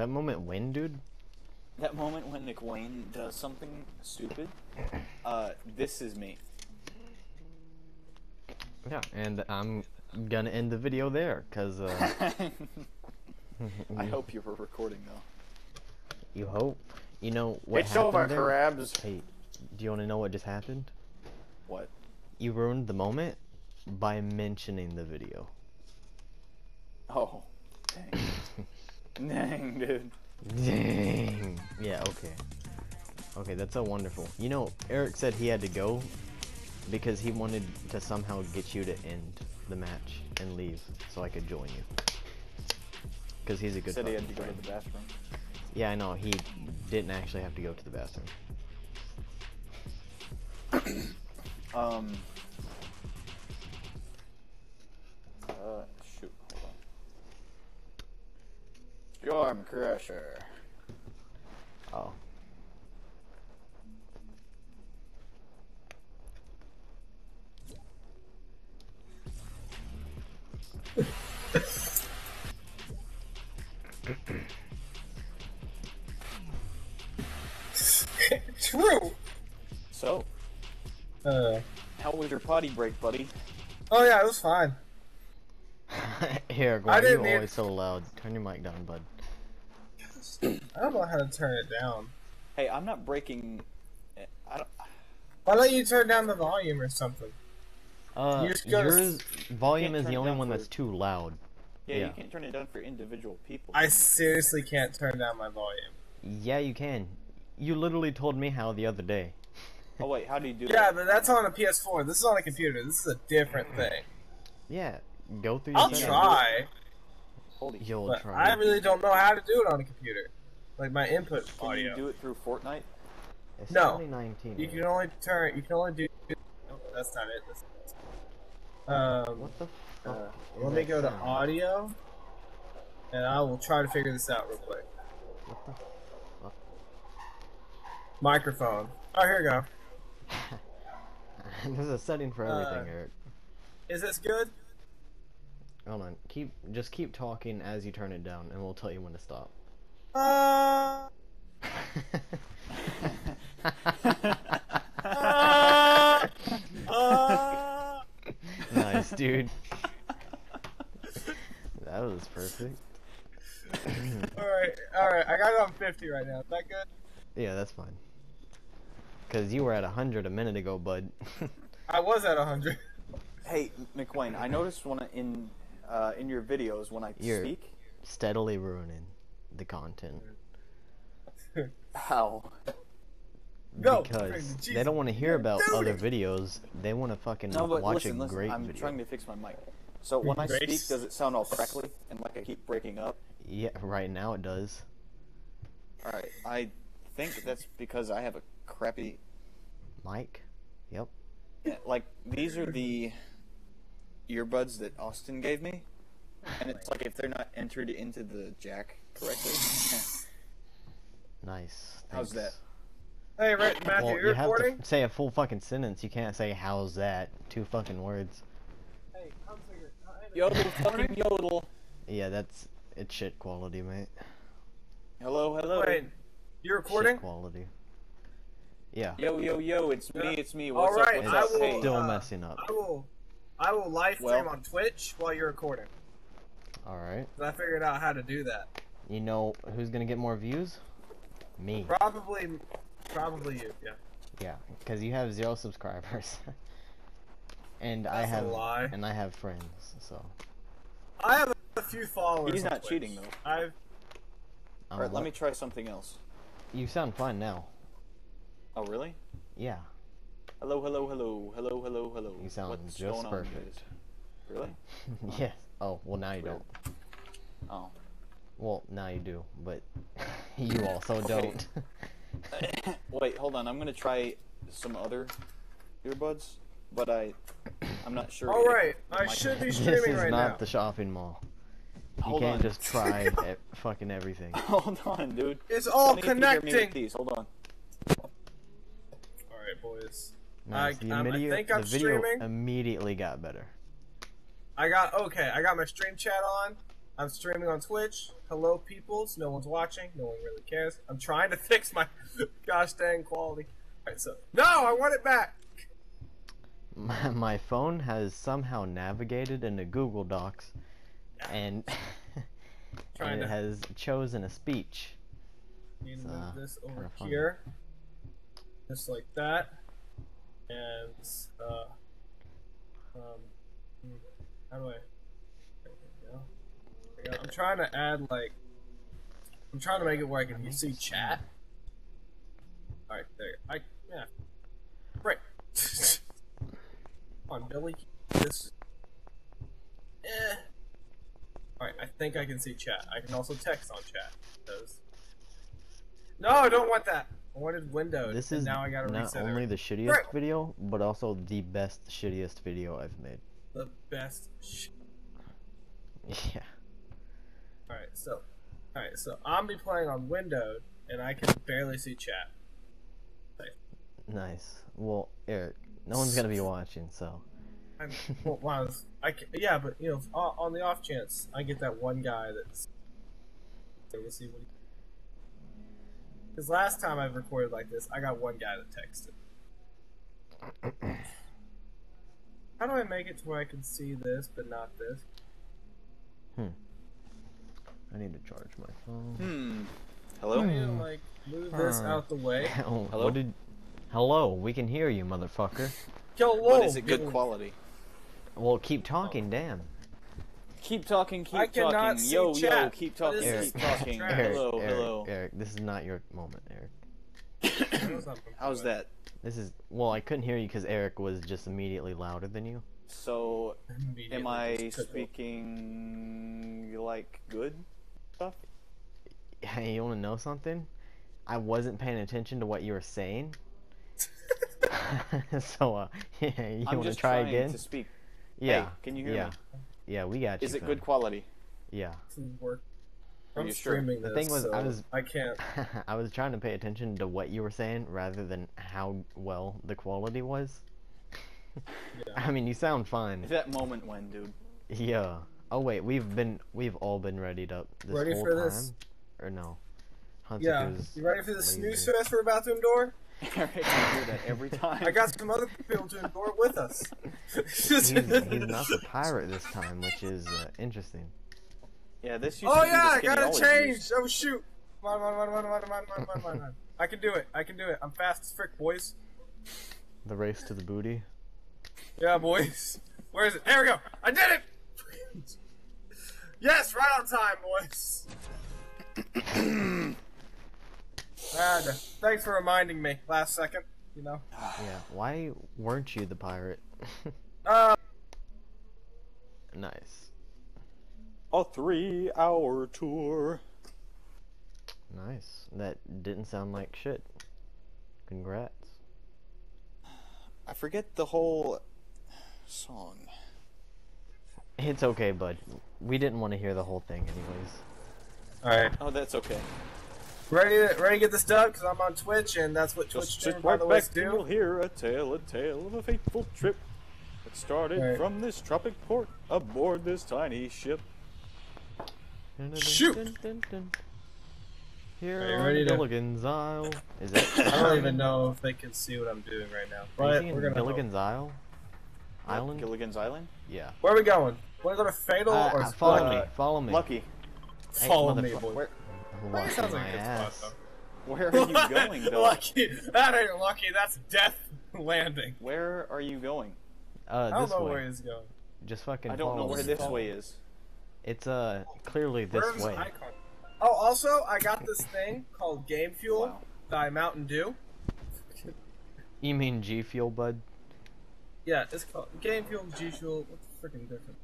That moment when, dude? That moment when Nick Wayne does something stupid. Uh, this is me. Yeah, and I'm gonna end the video there, cause uh, I hope you were recording though. you hope. You know what it's over, there? crabs. Hey, do you want to know what just happened? What? You ruined the moment by mentioning the video. Oh, dang. dang, dude. Dang. Yeah, okay. Okay, that's so wonderful. You know, Eric said he had to go because he wanted to somehow get you to end the match and leave so I could join you. Because he's a good Said he had to go to the bathroom. Yeah, I know. He didn't actually have to go to the bathroom. Um. Storm Crusher. Oh. True. So, Uh, how was your potty break, buddy? oh yeah, it was fine. Here, I why are you always so loud? Turn your mic down, bud. I don't know how to turn it down. Hey, I'm not breaking. eh, I don't. Why don't you turn down the volume or something? Uh, You just gotta yours volume can't is the only one for- that's too loud. Yeah, Yeah. you can't turn it down for individual people. I seriously can't turn down my volume. Yeah, you can. You literally told me how the other day. Oh wait, how do you do Yeah, that? but that's on a PS4. This is on a computer. This is a different thing. Yeah, go through your I'll settings. try, Holy. You'll but try. I really don't know how to do it on a computer. Like my input Can audio. you do it through Fortnite? It's No. 2019. You man. can only turn. You can only do. Nope, that's not it. That's, um, What the fuck? Uh, let me that go to audio, and I will try to figure this out real quick. What the fuck? Microphone. Oh, here we go. There's a setting for everything, Uh, Eric. Is this good? Hold on. Keep just keep talking as you turn it down, and we'll tell you when to stop. Uh, uh, uh. nice, dude. that was perfect. All right, all right. I got it on 50 right now. Is that good? Yeah, that's fine. Cause you were at hundred a minute ago, bud. I was at 100. Hey, McWayne, I noticed when I, in uh, in your videos when I You're- speak, Steadily ruining the content how Go. because Jesus. they don't want to hear about Dude. other videos. They want to fucking no, but watch listen, a listen. great I'm video. trying to fix my mic. So when I speak, does it sound all crackly and like I keep breaking up? Yeah, right now it does. All right, I think that's because I have a crappy. mic. Yep. Like these are the earbuds that Austin gave me, and it's like if they're not entered into the jack correctly. Nice. How's that? Hey, Rick, Matthew, Well, you you have recording? to say a full fucking sentence. You can't say "How's that?" Two fucking words. Hey, come figure. Yodel, fucking yodel. Yeah, that's it's shit quality, mate. Hello, hello. Wait, you recording? Shit quality. Yeah. Yo, yo, yo, it's me, it's me. What's right, up, It's what's I up? will, Hey, still uh, messing up. I will, I will live stream Well- on Twitch while you're recording. All right. I figured out how to do that. You know who's gonna get more views? Me. Probably, probably you. Yeah. Yeah, because you have zero subscribers. and I That's a have lie. and I have friends, so. I have a few followers. He's not Twitch. cheating, though. I've. Um, Alright, let me try something else. You sound fine now. Oh, really? Yeah. Hello, hello, hello, hello, hello, hello. You sound What's just perfect. Really? yes. Oh well, now you Weird. don't. Oh. Well, now you do, but you also don't. Wait, hold on. I'm gonna try some other earbuds, but I, I'm not sure. All if right, the I mic- should be this streaming is right not now. the shopping mall. You Hold can't on. just try e- fucking everything. Hold on, dude. It's all Tell me if you hear me with connecting. These. Hold on. All right, boys. Nice. I- the, um, I video, think I'm the video streaming. immediately got better. I got okay. I got my stream chat on. I'm streaming on Twitch. Hello, peoples. No one's watching. No one really cares. I'm trying to fix my gosh dang quality. Alright, so. No, I want it back! My, my phone has somehow navigated into Google Docs, and, and it to- has chosen a speech. Need to move uh, this over funny. here. Just like that. And, uh. Um. hmm, How do I. There we go. There we go. I'm trying to add, like. I'm trying to make it where I can Make see chat. Alright, there. I. Yeah. Right. Come on, Billy. This. Eh. Alright, I think I can see chat. I can also text on chat. Because. No, I don't want that. I wanted Windows. This is now I gotta not reset only it. the shittiest Right. video, but also the best shittiest video I've made. the best. Sh- Yeah. So. Alright, so I'm be playing on Windows, and I can barely see chat. Nice. Well, Eric, no one's gonna be watching, so. I'm, well, wow, I can, yeah, but you know, on, on the off chance I get that one guy that's. Okay, we'll see what. Because last time I've recorded like this, I got one guy that texted. How do I make it to where I can see this but not this? Hmm. I need to charge my phone. Hmm. Hello? need to like move this Huh. out the way. Oh, Hello? What did? Hello, we can hear you, motherfucker. Yo, But whoa, is it good Billy. quality? Well, keep talking, damn. Keep talking, keep I cannot see Yo, yo, chat. keep talking, is keep this? talking. Eric, Hello, Eric, hello. Eric, this is not your moment, Eric. How's that? This is well, I couldn't hear you because Eric was just immediately louder than you. So, am I just took over. speaking like good stuff? Hey, you want to know something? I wasn't paying attention to what you were saying. so, uh, yeah, you want to try again? to speak. Yeah. Hey, can you hear yeah. me? Yeah, we got you. Is it fam. good quality? Yeah. work. Are I'm you sure? streaming The thing was, I was- I can't. I was trying to pay attention to what you were saying rather than how well the quality was. Yeah. I mean, you sound fine. That moment when, dude. Yeah. Oh wait, we've been we've all been readied up this Ready whole for time, this? or no? Yeah, you ready for the snooze fest we're about to endure? Eric, do that every time. I got some other people to endure with us. He's, he's not the pirate this time, which is uh, interesting. Yeah, this used Oh yeah, the I gotta change. used. Oh shoot! Come on, come on, come on, come on, come on, come on, come on, come on. I can do it. I can do it. I'm fast as frick, boys. The race to the booty. Yeah, boys. Where is it? There we go. I did it. Yes, right on time, boys. and uh, thanks for reminding me last second. You know. Yeah. Why weren't you the pirate? Uh, nice. A three-hour tour. Nice. That didn't sound like shit. Congrats. I forget the whole song. It's okay, bud. We didn't want to hear the whole thing, anyways. all right. Oh, that's okay. Ready to ready to get this done because I'm on Twitch and that's what Twitch Just streamers, sit by right the way back and you'll hear a tale, a tale of a fateful trip that started Right. from this tropic port aboard this tiny ship. Shoot! Here Are you on ready to- Gilligan's Isle. Is it? I don't even know if they can see what I'm doing right now. Are But we're gonna. hope. Gilligan's Isle? Island? Gilligan's Island? yeah. Where are we going? Want to go to Fatal Uh, or uh, follow Lucky? me. Follow me. Lucky. Hey, Follow me, boy. Where Lucky sounds like a good ass. spot, where are you going though? lucky. That ain't lucky. That's death landing. Where are you going? Uh, I don't this know way. where he's going. Just fucking I don't know where this way is. It's uh clearly this Where's way. icon? Oh, also, I got this thing called Game Fuel Wow. by Mountain Dew. You mean G Fuel, bud? Yeah, it's called Game Fuel and G Fuel. What's the freaking difference?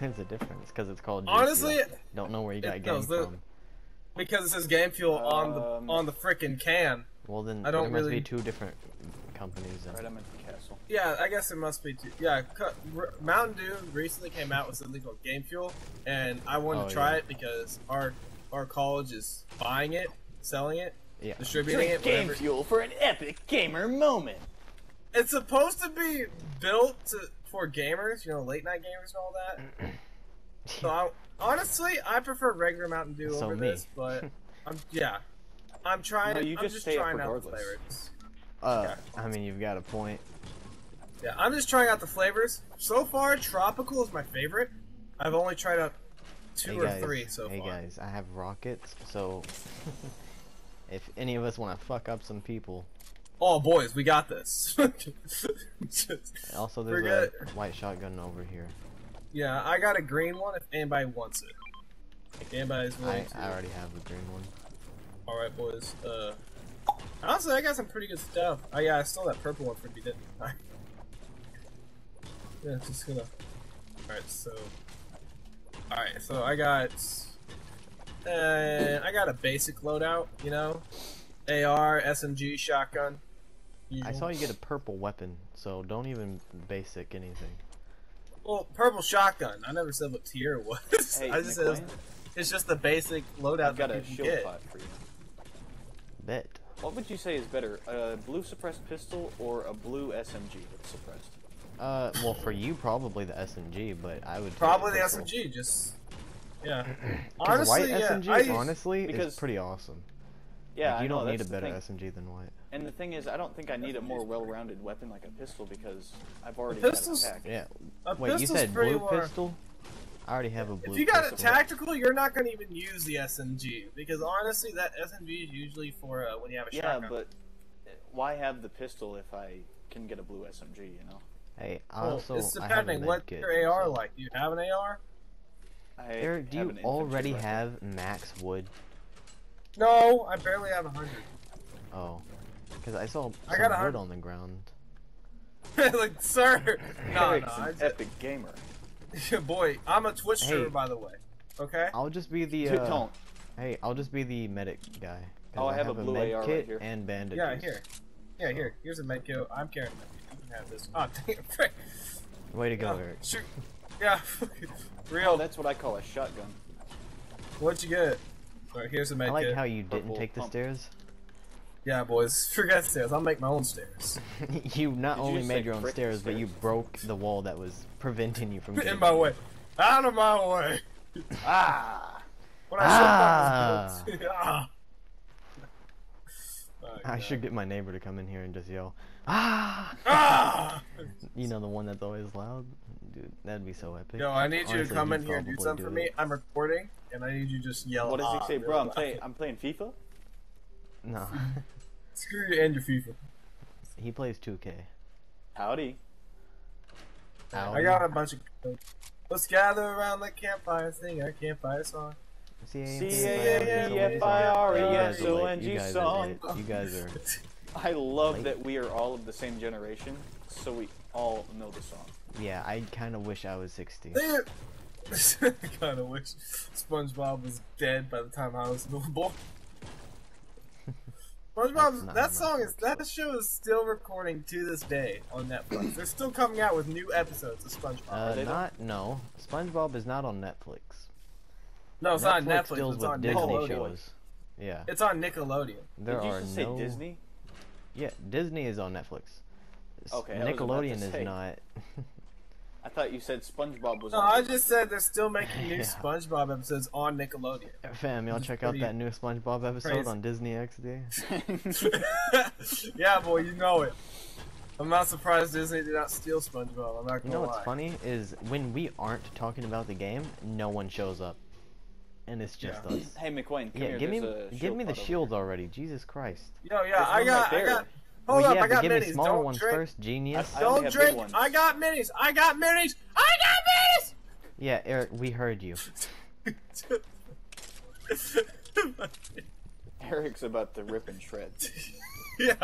There's a difference because it's called Honestly, Fuel. Don't know where you got it- game no, the- from. Because it says Game Fuel on the Um, on the freaking can. Well then, I don't there must be two different companies. Then. Right, I'm at the castle. Yeah, I guess it must be. Too. Yeah, Mountain Dew recently came out with something called Game Fuel, and I wanted Oh, to try yeah. it because our our college is buying it, selling it, Yeah. distributing it. whatever. fuel for an epic gamer moment. It's supposed to be built to, for gamers, you know, late night gamers and all that. So I, honestly, I prefer regular Mountain Dew So over me. this, but I'm yeah. I'm trying. No, you I'm just just stay trying out the flavors. Uh, I mean, you've got a point. Yeah, I'm just trying out the flavors. So far, tropical is my favorite. I've only tried out two hey or guys, three so hey far. guys, I have rockets, so if any of us want to fuck up some people, Oh boys, we got this. Also there's Forget- a white shotgun over here. yeah, I got a green one if anybody wants it. If anybody's I, willing to. I already have a green one. All right, boys. Uh, honestly, I got some pretty good stuff. Oh yeah, I stole that purple one from you, didn't I? yeah, just gonna. All right, so. All right, so I got. Uh, I got a basic loadout, you know, AR, SMG, shotgun. I saw you get a purple weapon, so don't even basic anything. Well, purple shotgun. I never said what tier it was. Hey, I just said it was- it's just the basic loadout I've got that a people shield get. pot for you. Bet. What would you say is better, a blue suppressed pistol or a blue SMG that's suppressed? Uh, well, for you probably the SMG, but I would Probably the. SMG. Just yeah, honestly, white yeah. SMG I use- honestly because- is pretty awesome. Yeah, Like, you know, don't need a that's the better. SMG than white. And the thing is, I don't think I need a more well-rounded weapon like a pistol because I've already pistol's- got attack. Yeah. A Wait, you said blue more- pistol? I already have a blue. If you got a tactical, you're not going to even use the SMG because honestly, that SMG is usually for uh, when you have a Yeah, shotgun. but why have the pistol if I can get a blue SMG? You know, Hey, I well, also it's I have a depending med what kit, your AR so- like. Do you have an AR? I Eric, do have you an already rifle. have max wood? No, I barely have a hundred. Oh, because I saw I got a wood hun- on the ground. like, sir, no, Eric's no, an just, epic gamer. Yeah, boy, I'm a Twitch Hey. streamer, by the way. Okay. I'll just be the. Dude, Uh, don't. Hey, I'll just be the medic guy. Oh, I have a blue med AR right kit here. and bandages. Yeah, here. Yeah, here. Here's a medkit. I'm carrying it. You can have this. Oh, dang it, frick. Way to go, Oh, Eric. shoot. Yeah. Real. Oh, that's what I call a shotgun. What'd you get? Alright, here's a medkit. I like how you didn't Purple take the pump. stairs. Yeah, boys. Forget stairs. I'll make my own stairs. you not Did only say made your own frick stairs, but you broke the wall that was preventing you from getting In my way. Out of my way. Ah! When I Ah. should ah. Oh, I should get my neighbor to come in here and just yell, ah! Ah! You know the one that's always loud, dude. That'd be so epic. Yo, I need you to come in here and do probably something for me. I'm recording, and I need you to just yell. What does ah, he say, really bro? I'm loud. playing. I'm playing FIFA. No, Screw you and your FIFA. he plays 2K. Howdy. Howdy. I got a bunch of. Let's gather around the campfire, sing our campfire song. C-A-M-P-F-I-R-E-S-O-N-G You guys song. You guys are. I love that we are all of the same generation, so we all know the song. Yeah, I kind of wish I was 60. I kind of wish SpongeBob was dead by the time I was born. That's SpongeBob, that song is that show is still recording to this day on Netflix. They're still coming out with new episodes of SpongeBob. Uh, they not no. SpongeBob is not on Netflix. no, it's not Netflix. deals It's with on Disney shows. Yeah, It's on Nickelodeon. there Did you are just no. say Disney? Yeah, Disney is on Netflix. S- Okay, I was about to Nickelodeon is say. not. I thought you said SpongeBob was No, on I Disney. just said they're still making new Yeah. SpongeBob episodes on Nickelodeon. Fam, y'all check out that new SpongeBob episode crazy. on Disney XD. yeah, boy, you know it. I'm not surprised Disney did not steal SpongeBob. I'm not You gonna know what's lie. funny is when we aren't talking about the game, no one shows up, and it's just Yeah. us. hey, McQueen, come Yeah, here. give me there's a give shield me the pot over already. Jesus Christ. Yo, yeah, There's I one got, right I got. Hold well, up, yeah, I got give minis. me smaller Don't ones drink. first, genius. I only Don't drink. I got minis. I got minis. I got minis. Yeah, Eric, we heard you. Eric's about to rip and shred. yeah.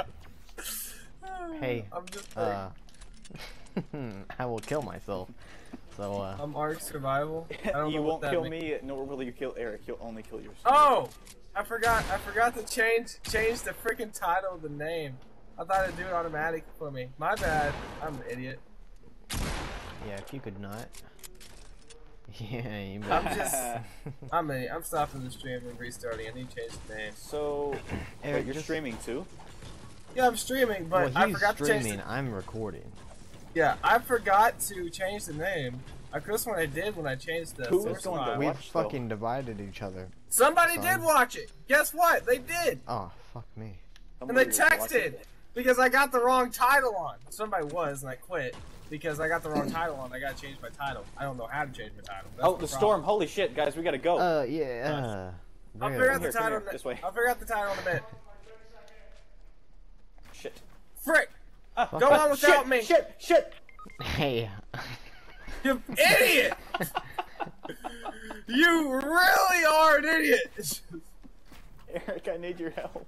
Hey, I'm just Uh, I will kill myself. So, uh, I'm Ark Survival. I don't you know won't kill means. me, nor will you kill Eric. You'll only kill yourself. Oh, I forgot. I forgot to change change the freaking title of the name. I thought it'd do it automatic for me. My bad. I'm an idiot. yeah, if you could not. Yeah, you I'm just. I'm a. I'm stopping the stream and restarting. I need to change the name. So, Eric, wait, you're just- streaming too? Yeah, I'm streaming, but well, I he's forgot to change. streaming. The, I'm recording. yeah, I forgot to change the name, I could what I did when I changed the Who source was going to. We watch, though? fucking divided each other. Somebody Son. did watch it. Guess what? They did, Oh, fuck me. and they texted watching. Because I got the wrong title on. Somebody was, and I quit because I got the wrong title on. I gotta change my title. I don't know how to change my title. That's Oh, the problem. storm! Holy shit, guys, we gotta go. Uh, yeah. Uh, I'll figure out the Here, come title. here, this way. I'll figure out the title in a minute. shit. Frick! Ah, Go on without shit, me. Shit! Shit! Hey. You idiot! you really are an idiot, Eric, I need your help.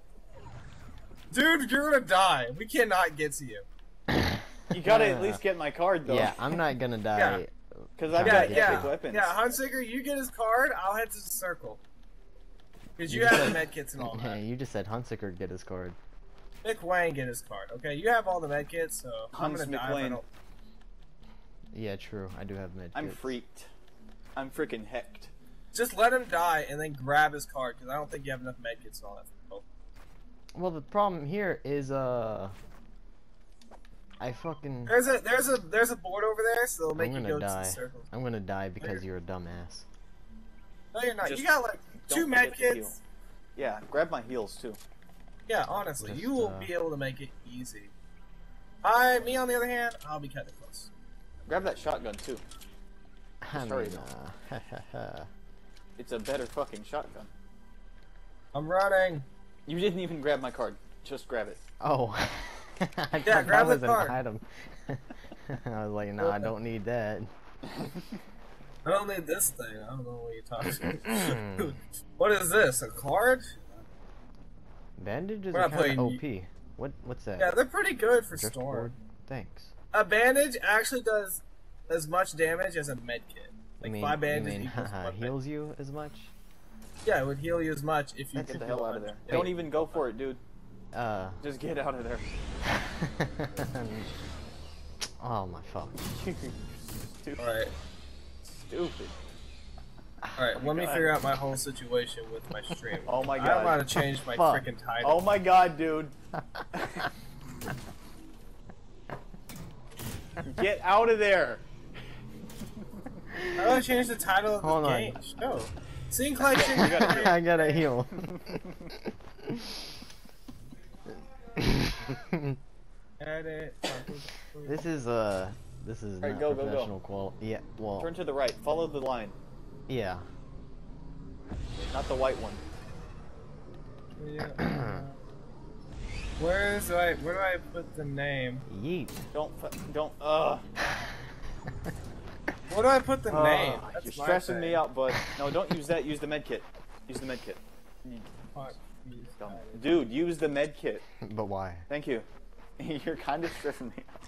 Dude. You're gonna die. We cannot get to you. You gotta at least get my card though. yeah, I'm not gonna die. Because I've Yeah, got yeah, epic weapons. yeah. Hunsicker, you get his card. I'll head to the circle. Because you You have said- the medkits and all Hey, that. you just said Hunsicker get his card. Nick Wayne get his card. Okay, you have all the medkits, so I'm gonna die. McLean. don't... Yeah, true. I do have med. I'm freaked. I'm freaking hecked. Just let him die and then grab his card because I don't think you have enough medkits and all that. Well, the problem here is uh, I fucking. There's a there's a there's a board over there, so it'll make I'm you gonna go to die. the circle. I'm gonna die because you're a dumbass. No, you're not. Just you got like two forget to medkits. Yeah, grab my heels too. Yeah, honestly, Just, you will uh, be able to make it easy. I, me on the other hand, I'll be cutting close. Grab that shotgun too. I Sorry, mean, uh, It's a better fucking shotgun. I'm running. You didn't even grab my card. Just grab it. oh. I thought Yeah, that grab the was an card. item. I was like, no, I don't need that. I don't need this thing. I don't know what you're talking about. Hmm. what is this? A card? Bandages We're are not kind of OP. What? What's that? Yeah, they're pretty good for Driftboard? storm. Thanks. A bandage actually does as much damage as a medkit. Like you mean, five you bandages mean, equals haha, one med- heals you as much? Yeah, it would heal you as much if you Get the hell out of there. much. Don't even go for it, dude. Uh. Just get out of there. oh my fuck. Stupid. Alright, Stupid. alright, let me God. figure out my whole situation with my stream. Oh my I don't God. know how to change my freaking title. Oh my god, dude. Get out of there. How do I change the title of the Hold on. game? Show. Scene collection. You gotta. I gotta heal. Edit. this is uh, this is Alright, not go, go, go. professional qual. Yeah, well, Turn to the right. Follow the line. yeah. Not the white one. Yeah. Where is I? Where do I put the name? Yeet. Don't, don't, uh. Where do I put the name? Oh, That's you're my stressing me out, bud. No, don't use that. Use the med kit. Use the med kit. Dude, use the med kit. But why? Thank you. You're kind of stressing me out.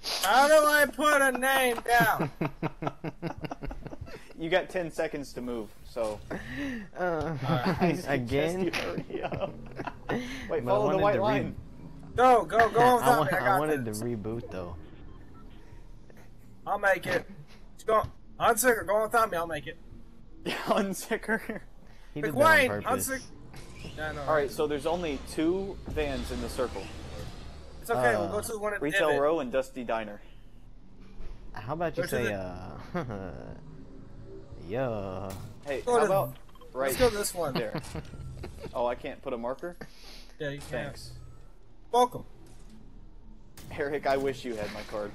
How do I put a name down? You got 10 seconds to move, so. uh, I again. you hurry up. Wait, But I follow the wanted white to read- line. Go, go, go on I, without wa- me. I I wanted this. to reboot though. I'll make it. Just go. Unsicker, go on without me. I'll make it. Unsicker. He did that on McWayne, purpose. unsick. Yeah, no. Alright, so there's only two vans in the circle It's okay. we'll uh, go to the one at Retail Divot. Row and Dusty Diner. How about you Go say the- uh, yeah. Hey, Go how to- about right Let's go to this one. there? Oh, I can't put a marker? Yeah, you can. Thanks. Welcome. Eric, I wish you had my card.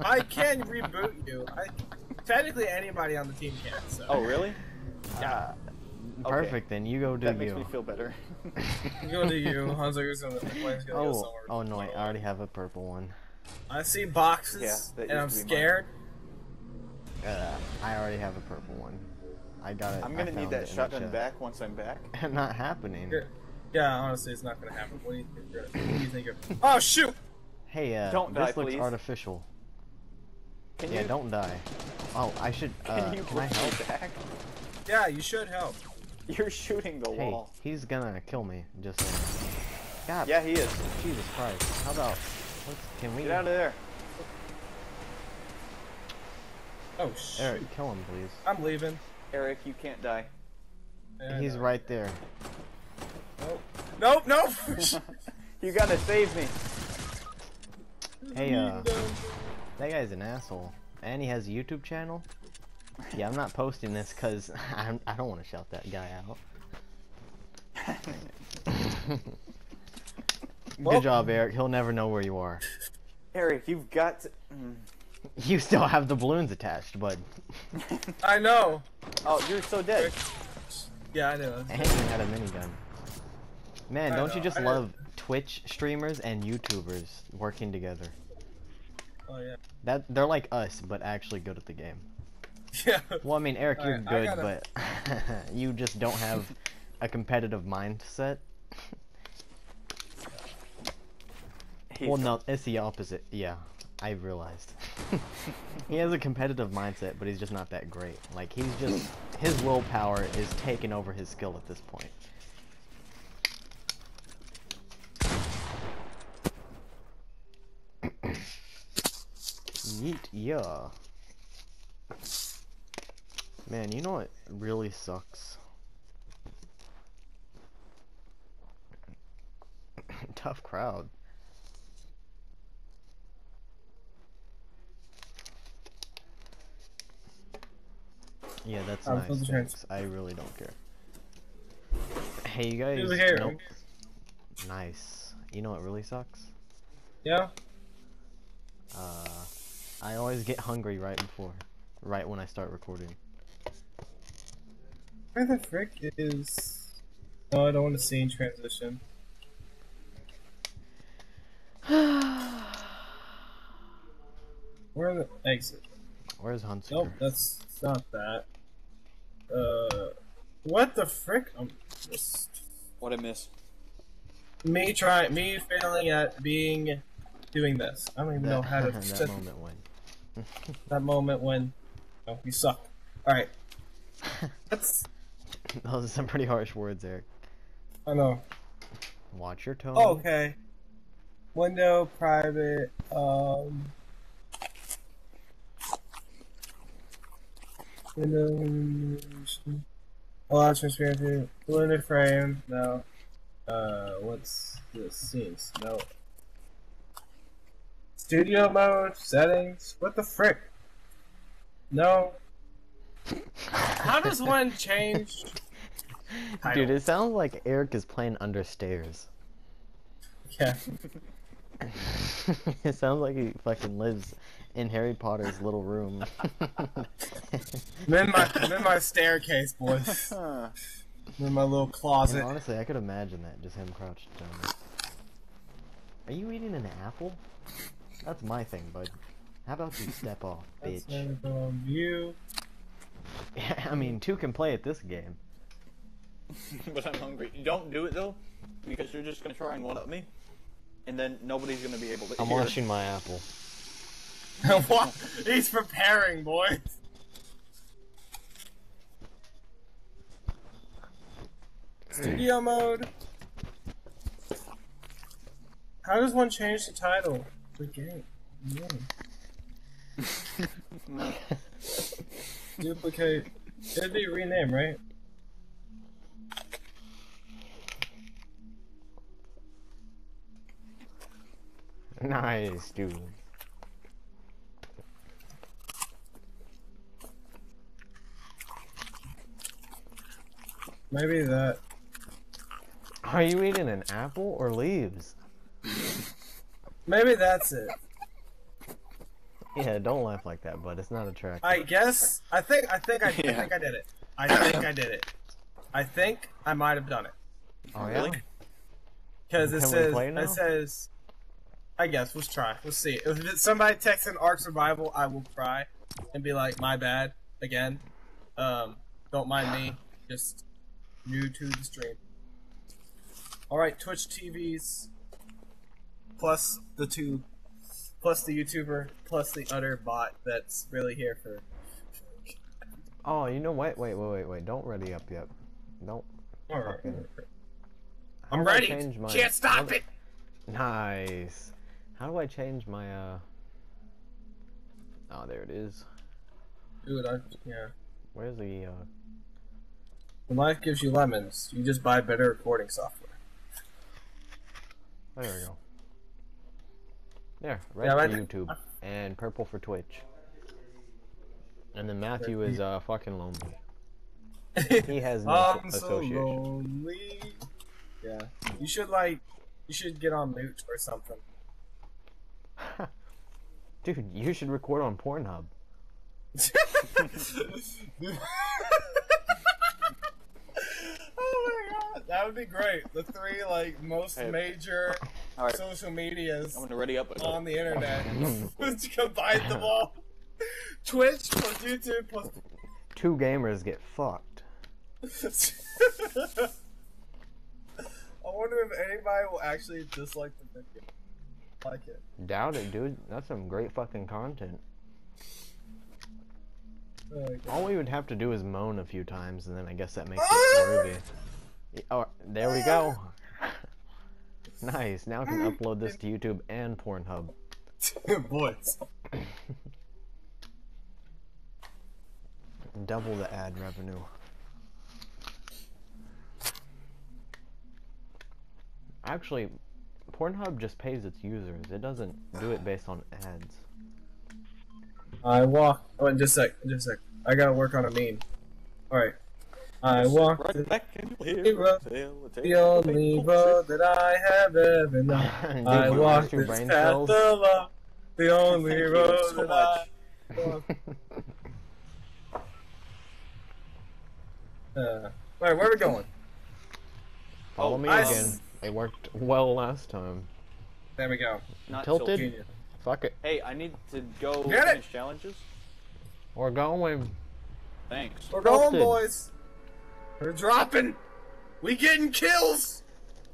I can reboot you. I technically anybody on the team can. So. Oh, really? Yeah. Perfect. Then you go do That makes you. me feel better. Go to you. Hunsicker's gonna. McWayne's gonna go Oh, somewhere. oh no! I already have a purple one. I see boxes, Yeah, and I'm used to be mine. scared. Uh, I already have a purple one. I got it. I'm gonna need that it shotgun back once I'm back. Not happening. Yeah, Yeah, honestly, it's not gonna happen. What do you think? You're what do you think? You're, oh shoot! Hey, uh, Don't this die, looks please. artificial. Can yeah, you don't die. Oh, I should. can Uh, you can I help? back? Yeah, you should help. You're shooting the Hey, wall. he's gonna kill me. Just saying. God. Yeah, he is. Jesus Christ. How about? Let's, can we? Get out of there. Oh shoot! Eric, kill him, please. I'm leaving. Eric, you can't die. Yeah, He's no. right there. Nope. Nope. Nope. You gotta save me. Hey, uh, That guy's an asshole. And he has a YouTube channel? Yeah, I'm not posting this because I don't want to shout that guy out. Well- Good job, Eric. He'll never know where you are. Eric, you've got to. mm. You still have the balloons attached, bud. I know. Oh, you're so dead. Yeah, I know. And you had a minigun. Man, I don't you just I- love Twitch streamers and YouTubers working together? Oh yeah. That they're like us, but actually good at the game. Yeah. Well, I mean, Eric, you're Alright, I good, gotta- but you just don't have a competitive mindset. He's- Well, no, it's the opposite. Yeah, I realized. he has a competitive mindset, but he's just not that great. Like, he's just. His willpower is taking over his skill at this point. Yeet, yeah. Man, you know what really sucks? Tough crowd. Yeah, that's I'll nice. fill the chance. thanks. I really don't care. Hey, you guys. Here's the hair. know- Nice. You know what really sucks? Yeah. Uh, I always get hungry right before, right when I start recording. Where the frick is? Oh, I don't want to see in transition. Where the exit? Where's Hunter? Nope, that's not that. Uh, what the frick? I'm just What I miss? me trying, me failing at being doing this. I don't even know how to. that moment when. That moment when oh, you suck. All right, that's Those are some pretty harsh words, Eric. I know. Watch your tone. Oh, okay. Window private. Um. Window. Allow transparency. Blended frame. No. Uh, what's this? Scenes. No. Studio mode. Settings. What the frick? No. How does one change? Dude, it sounds like Eric is playing under stairs. Yeah. it sounds like he fucking lives in Harry Potter's little room. I'm in my, I'm in my staircase, boys. I'm in my little And closet. honestly, I could imagine that, just him crouched down. there. Are you eating an apple? That's my thing, bud. How about you step off, bitch? never go on view. I mean, two can play at this game. but I'm hungry. Don't do it though, because you're just gonna try and one up me, and then nobody's gonna be able to. I'm hear. washing my apple. what? He's preparing, boys. Studio mode. How does one change the title? Of The game. Yeah. Duplicate. It'd be rename, right? Nice, dude. Maybe that. Are you eating an apple or leaves? Maybe that's it. Yeah, don't laugh like that, bud. It's not attractive. I guess. I think. I think. I, I think I did it. I think I did it. I think I might have done it. oh, yeah? Really? Because it Can we says play now? it says. I guess let's try. Let's see. If somebody texts an Ark Survival, I will cry and be like, "My bad." Again, um, don't mind me. Just new to the stream. All right, Twitch TVs plus the two, plus the YouTuber, plus the utter bot that's really here for. Oh, you know what? Wait, wait, wait, wait. Don't ready up yet. Don't. All right. Okay. I'm How I ready. change my- Can't stop how- it. Nice. How do I change my, uh... Oh, there it is. Dude, I, yeah. Where's the, uh... When life gives you lemons, you just buy better recording software. There we go. There, right Yeah, for I- YouTube. And purple for Twitch. And then Matthew is uh fucking lonely. He has no I'm so lonely. Yeah. You should like, you should get on Mooch or something. Dude, you should record on Pornhub. that would be great. The three like most Hey. major All right, social medias I'm gonna ready up. on the internet. Combine them all. Twitch plus YouTube plus. Two gamers get fucked. I wonder if anybody will actually dislike the video. Like it. Doubt it, dude. That's some great fucking content. Oh. All we would have to do is moan a few times, and then I guess that makes it ah! worthy. Oh, there we go. nice. Now I can upload this to YouTube and Pornhub. Boys. Double the ad revenue. Actually, Pornhub just pays its users. It doesn't do it based on ads. I walk. Oh, just a sec. Just a sec. I gotta work on a meme. Alright. I walk the, right back and you'll hear the road- a tale, a tale the only painful road that I have ever known. Dude, I you walk this brain path cells. of. The only Thank you road so that much. I walk. Uh, Alright, where are we going? Follow Oh, me I again. s- It worked well last time. There we go. Not Tilted? Genius. Fuck it. Hey, I need to go Get it! finish challenges. We're going. Thanks. We're going, boys. We're dropping. We getting kills.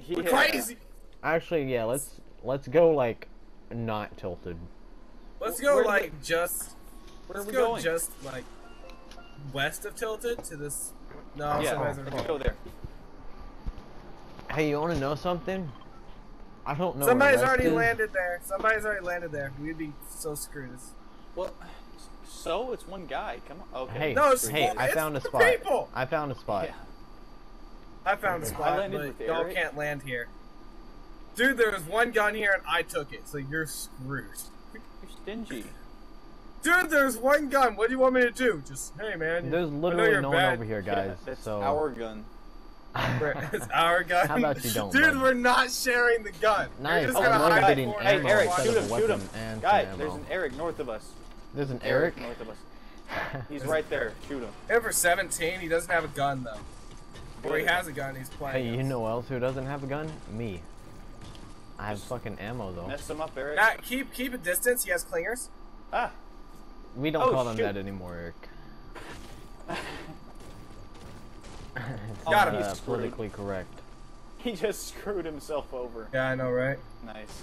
We're Yeah. crazy. Actually, yeah. Let's let's go like not tilted. Let's go Where do like just. Where are Let's we go going? just like west of Tilted to this. No, yeah, somebody's let's already go there. Hey, you want to know something? I don't know. Somebody's West already is. landed there. Somebody's already landed there. We'd be so screwed. Well, so it's one guy. Come on. Okay. Hey, No, it's hey, full- I it's found a spot. people. I found a spot. Yeah. I found a spot, landed but with y'all can't land here. Dude, there was one gun here and I took it, so you're screwed. You're stingy. Dude, there's one gun. What do you want me to do? Just hey, man. There's literally no bad. one over here, guys. Yeah, that's so our gun. it's our gun. How about you don't, Dude, bud? we're not sharing the gun. nice. You're just Oh, gonna I love hide guy. getting for Hey, Eric, shoot him, shoot him. and Guys, there's an Eric north of us. There's an Eric. north of us. He's right there. Shoot him. Ever 17, he doesn't have a gun though. Or he has a gun, he's playing. hey, playing. you know else who doesn't have a gun? Me. I have fucking ammo though. Mess him up, Eric. Nah, keep keep a distance. He has clingers. Ah. We don't Oh, call them shoot. that anymore, Eric. it's Got not, him. uh, He's politically correct. He just screwed himself over. Yeah, I know, right? Nice.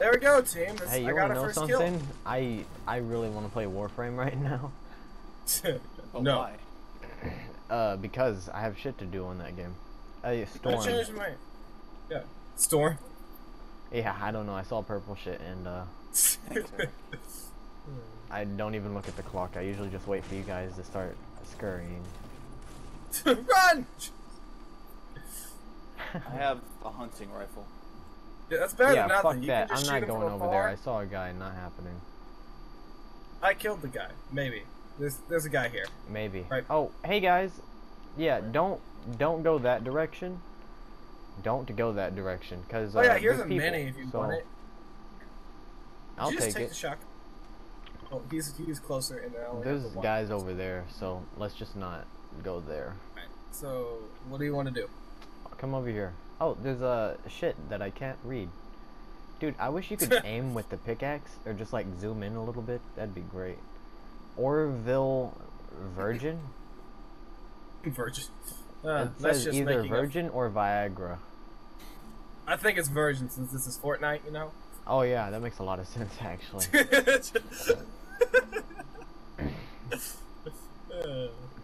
There we go, team. This, Hey, I you got wanna know first something? I I really want to play Warframe right now. Oh no. my. Uh, because I have shit to do on that game. Uh, I Storm. changed my. Yeah. Storm. Yeah, I don't know. I saw purple shit and uh, I don't even look at the clock. I usually just wait for you guys to start scurrying. Run! I have a hunting rifle. Yeah, that's better yeah, than nothing. fuck that. I'm not going over there. I saw a guy. Not happening. I killed the guy. Maybe. There's there's a guy here. Maybe. Right. Oh, hey guys. Yeah, don't don't go that direction. Don't go that direction, cause. Oh yeah, uh, here's a people, mini if you so want it. I'll take take it. the shot? Oh, he's he's closer in there. There's have the one. guys over there, so let's just not go there. Right. So what do you want to do? Come over here. Oh, there's a shit that I can't read. Dude, I wish you could aim with the pickaxe or just like zoom in a little bit. That'd be great. Orville Virgin? Virgin. Uh, it that's says just either making a- Virgin or Viagra. I think it's Virgin since this is Fortnite, you know. Oh yeah, that makes a lot of sense actually.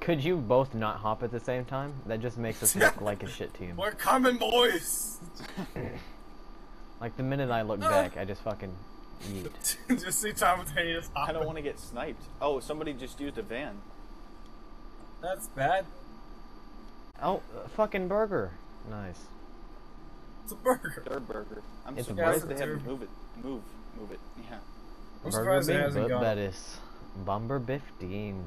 Could you both not hop at the same time? That just makes us look like a shit team. We're coming, boys. Like the minute I look back, I just fucking yeet. just see simultaneous. I don't want to get sniped. Oh, somebody just used a van. That's bad. Oh, uh, fucking burger. Nice. It's a burger. Their burger. I'm It's surprised burger. they haven't move it. Move, move it. Yeah. I'm Burger surprised it Big hasn't Butt gone. Bettis. Bomber 15.